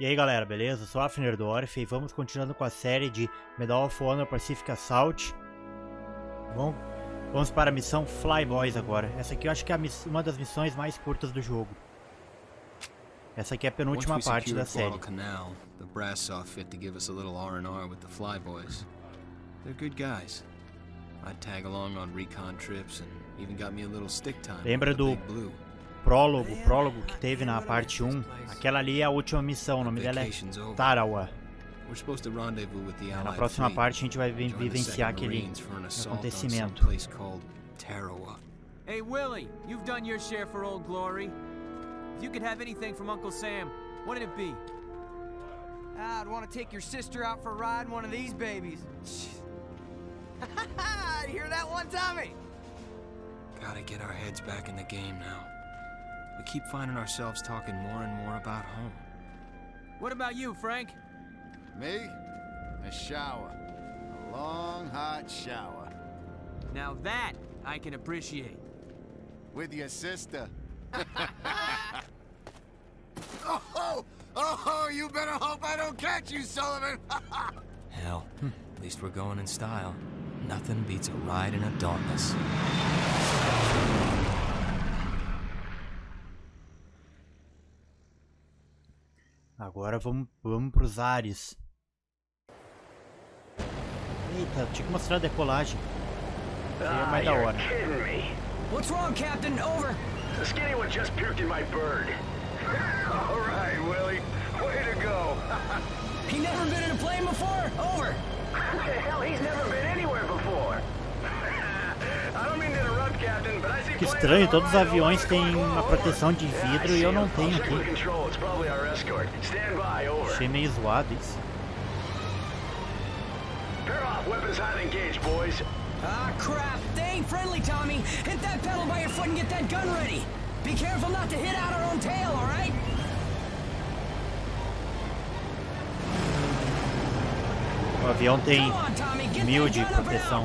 E aí galera, beleza? Eu sou Afner Dorf e vamos continuando com a série de Medal of Honor Pacific Assault. Vamos, vamos para a missão Fly Boys agora. Essa aqui eu acho que é uma das missões mais curtas do jogo. Essa aqui é a penúltima parte da série. Canal, the brass saw fit to give us a little R&R with the Fly Boys. They're good guys. I'd tag along on recon trips and even got me a little stick time. Lembra do prólogo, prólogo que teve na parte 1, aquela ali é a última missão, o nome dela é Tarawa. Na próxima parte a gente vai vivenciar aquele acontecimento. Hey Willie, you've done your share for Old Glory. If you could have anything from Uncle Sam, what'd it be? I'd want to take your sister out for a ride in one of these babies. Hear that one, Tommy? Gotta get our heads back in the game now. We keep finding ourselves talking more and more about home. What about you, Frank? Me? A shower. A long, hot shower. Now that I can appreciate. With your sister. oh, oh, you better hope I don't catch you, Sullivan. Hell, hmm, at least we're going in style. Nothing beats a ride in a Dauntless. Agora vamos, vamos pros ares. Eita, tinha que mostrar a decolagem. Seria mais da hora. What's wrong, Captain? Over. The skinny one just puked in my bird. All right, Willie. Way to go. he never been in a plane before? Over. Hell, he's never been anywhere before. Que estranho, todos os aviões têm uma proteção de vidro e eu não tenho aqui. Achei meio zoado isso. Ah, crap! They ain't friendly, Tommy! Hit that pedal by your foot and get that gun ready! Be careful not to hit out our own tail, alright? O avião tem mil de proteção.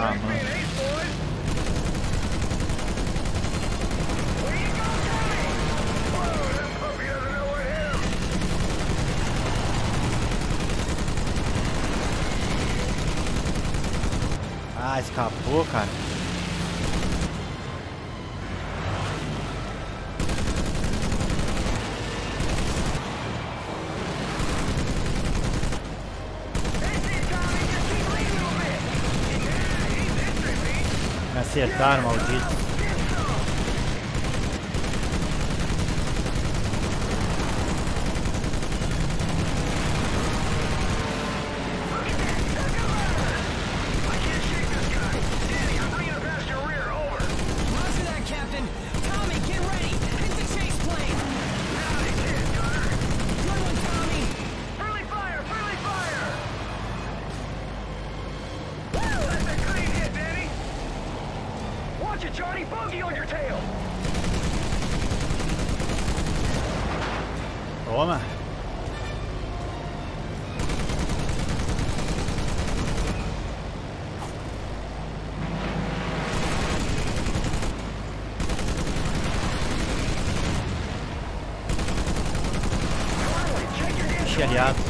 Tá, mano. Ah, escapou, cara. Acertaram, maldito. Aliado.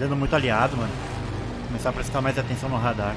Acertando muito aliado, mano. Começar a prestar mais atenção no radar.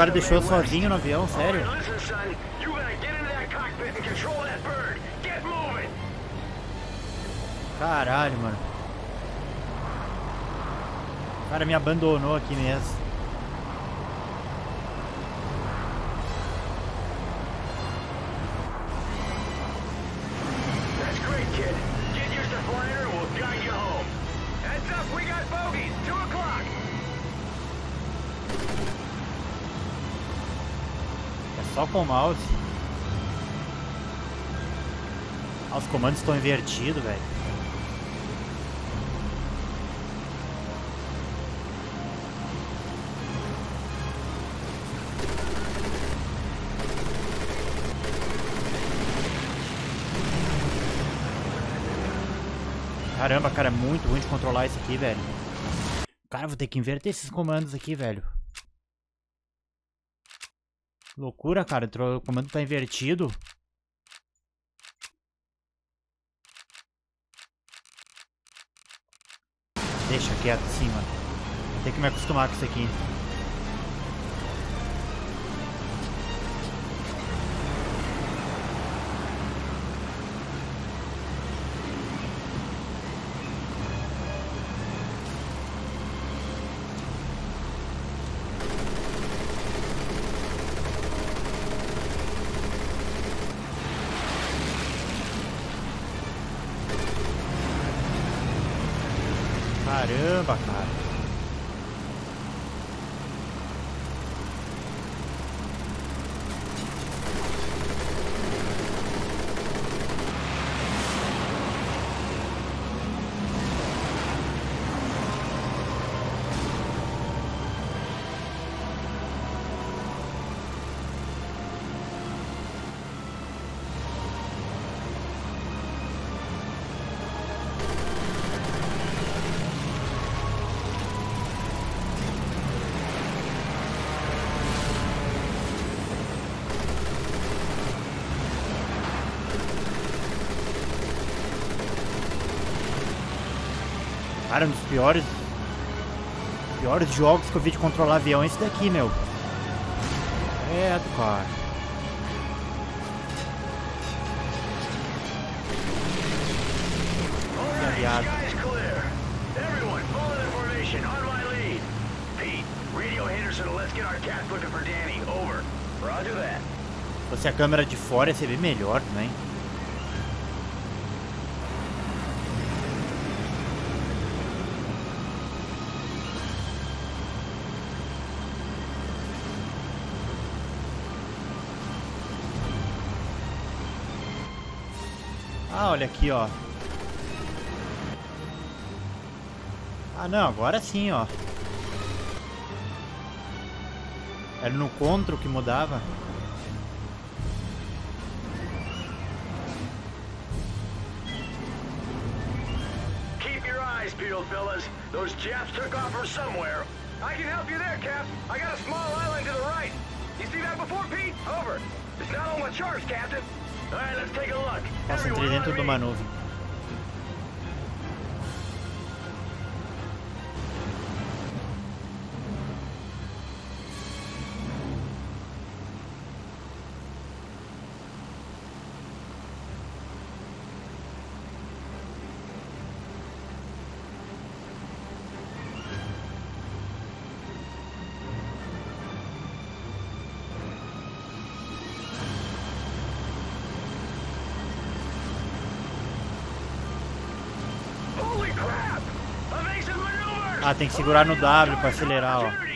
Cara deixou sozinho no avião, sério. Caralho, mano. O cara me abandonou aqui mesmo. Só com o mouse. Ah, os comandos estão invertidos, velho. Caramba, cara, é muito ruim de controlar isso aqui, velho. Cara, vou ter que inverter esses comandos aqui, velho. Loucura, cara. O comando tá invertido. Deixa quieto assim, mano. Vou ter que me acostumar com isso aqui. Cara, um dos piores. Piores jogos que eu vi de controlar avião é esse daqui, meu. É, cara. All right, aliado. Se fosse a câmera de fora ia ser bem melhor também. Ah, olha aqui, ó. Ah, não, agora sim, ó. Era no control que mudava. Keep your eyes peeled, fellas. Those Japs took off from somewhere. I can help you there, Cap. I got a small island to the right. You see that before, Pete? Over. It's not on my charts, Captain. All right, let's take a look. Passa Everyone entrei on dentro de me. uma nuvem. Tem que segurar no W pra acelerar, ó.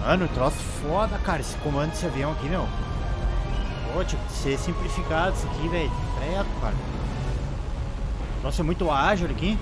Mano, troço foda, cara, esse comando desse avião aqui, meu. Pô, que ser simplificado isso aqui, velho. Treco, cara. O troço é muito ágil aqui.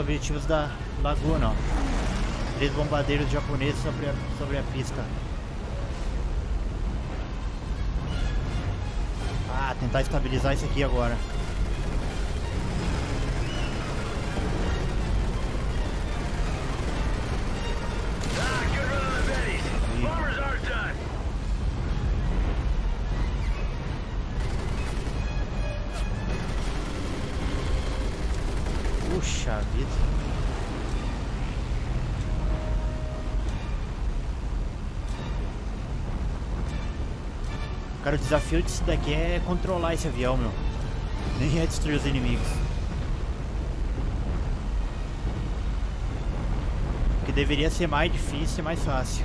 Objetivos da laguna, ó. Três bombardeiros japoneses sobre a, sobre a pista. Ah, tentar estabilizar isso aqui agora. Cara, o desafio disso daqui é controlar esse avião, meu. Nem é destruir os inimigos. O que deveria ser mais difícil e mais fácil.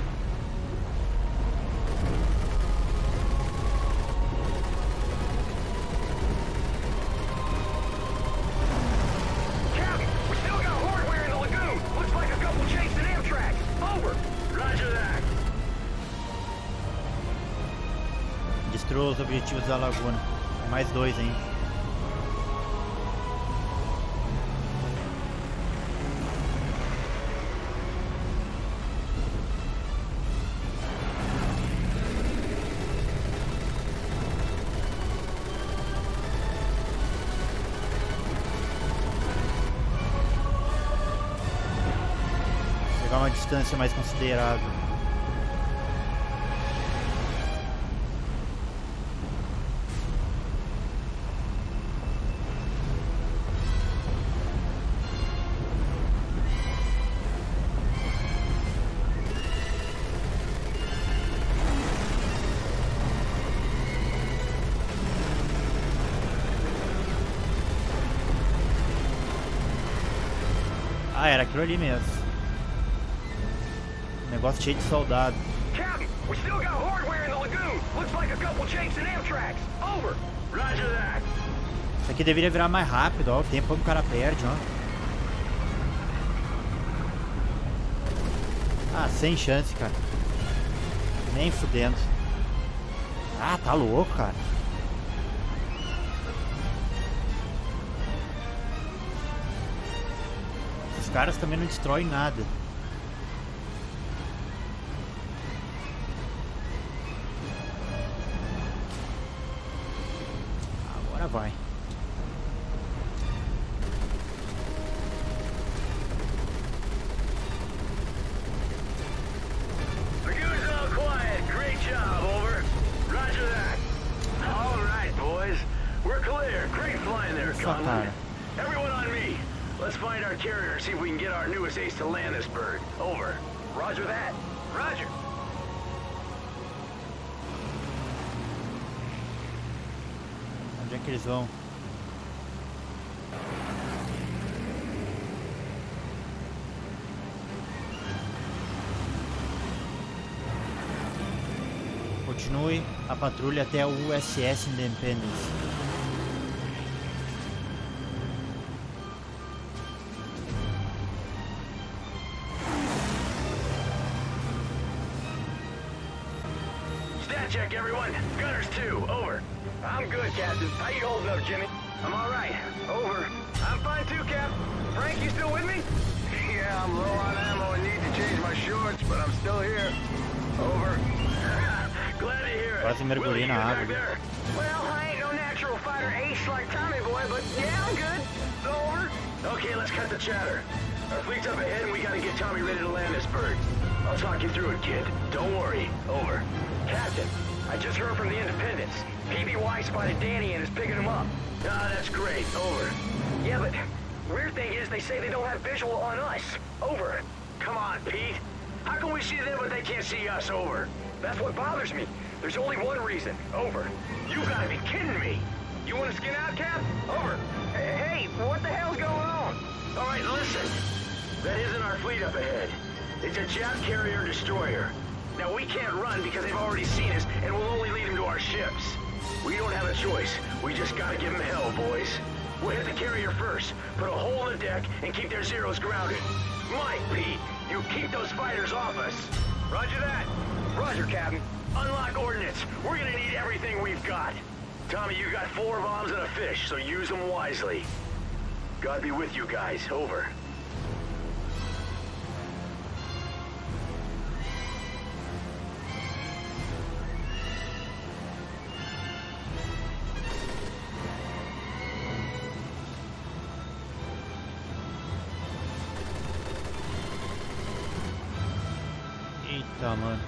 Objetivos da laguna. Mais dois ainda. Pegar uma distância mais considerável. Ali mesmo. Negócio cheio de soldado. Captain, we still got hardware in the lagoon. Looks like a couple chasing Amtraks. Over. Roger that. Isso aqui deveria virar mais rápido, ó. O tempo que o cara perde, ó. Ah, sem chance, cara. Nem fudendo. Ah, tá louco, cara. Caras também não destroem nada. Agora vai. Cara. Everyone on me. Let's find our carrier and see if we can get our newest ace to land this bird. Over. Roger that. Roger. Onde é que eles vão? Continue a patrulha até o USS Independence. Frank, you still with me? Yeah, I'm low on ammo and need to change my shorts, but I'm still here. Over. Glad to hear it. Quase mergulhei Willie, you água back there? Well, I ain't no natural fighter ace like Tommy Boy, but yeah, I'm good. Over. Okay, let's cut the chatter. Our fleet's up ahead and we gotta get Tommy ready to land this bird. I'll talk you through it, kid. Don't worry. Over. Captain, I just heard from the Independence. PBY spotted Danny and is picking him up. Ah, that's great. Over. Yeah, but weird thing is they say they don't have visual on us. Over. Come on, Pete. How can we see them but they can't see us? Over. That's what bothers me. There's only one reason. Over. You gotta be kidding me. You want to skin out, Cap? Over. Hey, what the hell's going on? All right, listen. That isn't our fleet up ahead. It's a Jap carrier destroyer. Now, we can't run because they've already seen us, and we'll only lead them to our ships. We don't have a choice. We just gotta give them hell, boys. We'll hit the carrier first, put a hole in the deck, and keep their zeros grounded. Mike, Pete, you keep those fighters off us. Roger that. Roger, Captain. Unlock ordnance. We're gonna need everything we've got. Tommy, you got four bombs and a fish, so use them wisely. God be with you guys. Over. Eita, mano.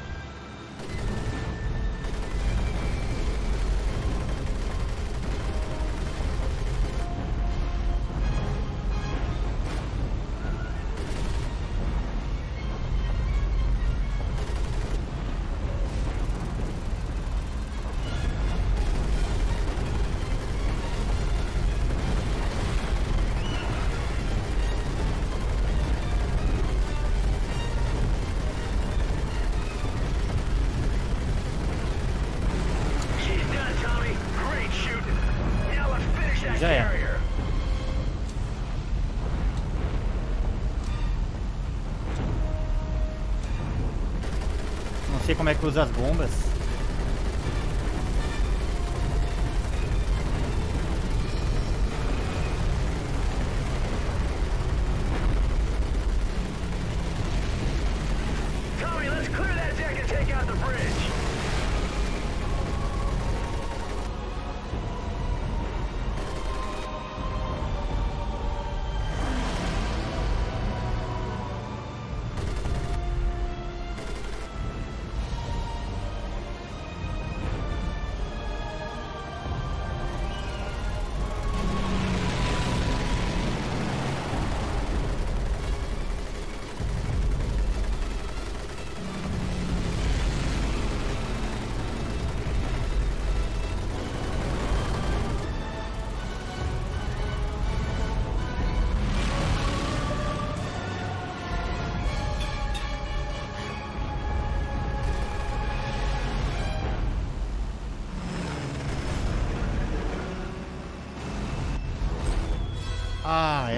Como é que usa as bombas.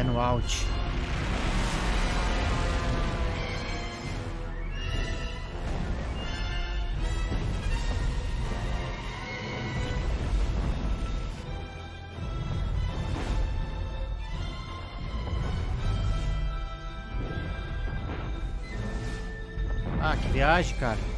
No out. Ah, que viagem, cara.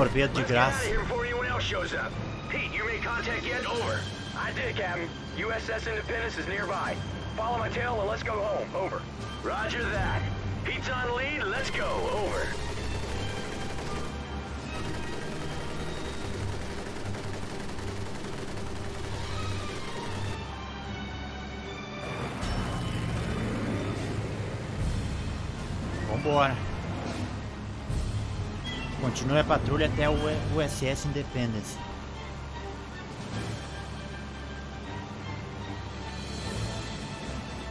Torpedo de Let's get out of graça. here before anyone else shows up. Pete, you made contact yet? Over. I did, Captain. USS Independence is nearby. Follow my tail and let's go home. Over. Roger that. Pete's on lead. Let's go. Over. Vambora. Continue a patrulha até o USS Independence.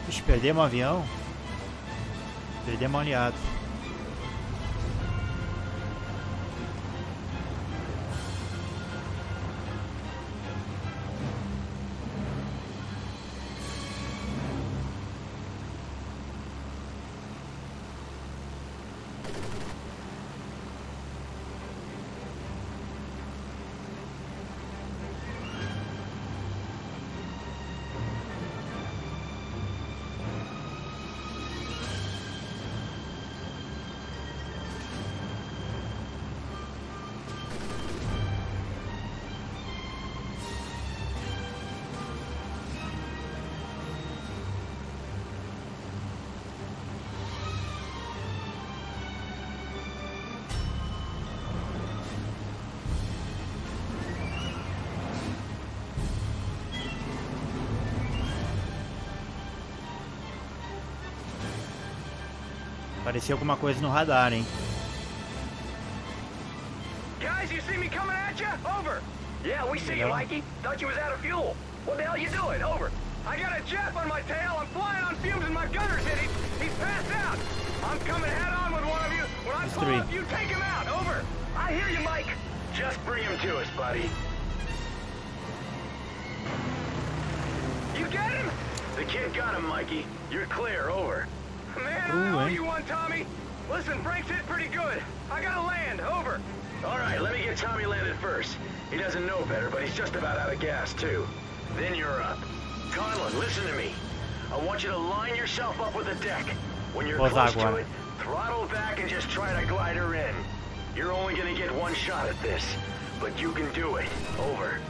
Ixi, perdemos um avião. Perdemos um aliado. Apareceu alguma coisa no radar, hein? Guys, you see me coming at you? Over. Yeah, we see you, Mikey. Thought you was out of fuel. What the hell you doing? Over. I got a Jeff on my tail. I'm flying on fumes and my gunner's hit. He's, he's passed out. I'm coming head on with one of you. When I That's pull up, you take him out. Over. I hear you, Mike. Just bring him to us, buddy. You get him? The kid got him, Mikey. You're clear. Over. Man, Ooh, I owe eh? you one, Tommy. Listen, Frank's hit pretty good. I gotta land. Over. All right, let me get Tommy landed first. He doesn't know better, but he's just about out of gas, too. Then you're up. Conlon, listen to me. I want you to line yourself up with the deck. When you're Pois close to it, throttle back and just try to glide her in. You're only gonna get one shot at this, but you can do it. Over.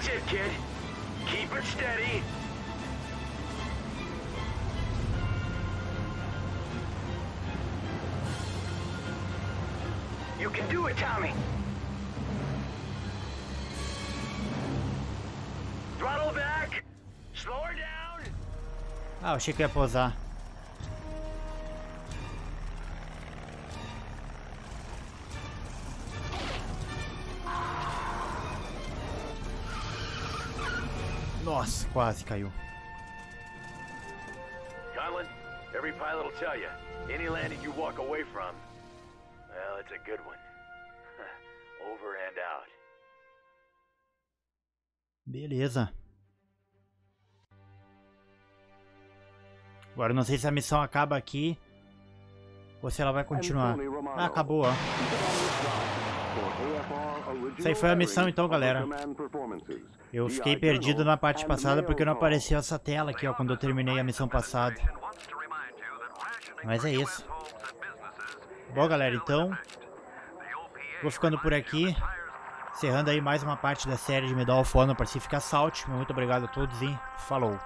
That's it, kid. Keep it steady. You can do it, Tommy. Throttle back. Slow her down. Ah, eu achei que Nossa, quase caiu. Conlon, every pilot will tell you, any landing you walk away from, well, it's a good one. Over and out. Beleza. Agora não sei se a missão acaba aqui ou se ela vai continuar. Ah, acabou, ó. Isso aí foi a missão então, galera. Eu fiquei perdido na parte passada porque não apareceu essa tela aqui, ó, quando eu terminei a missão passada. Mas é isso. Bom, galera, então... Vou ficando por aqui. Encerrando aí mais uma parte da série de Medal of Honor Pacific Assault. Muito obrigado a todos e falou.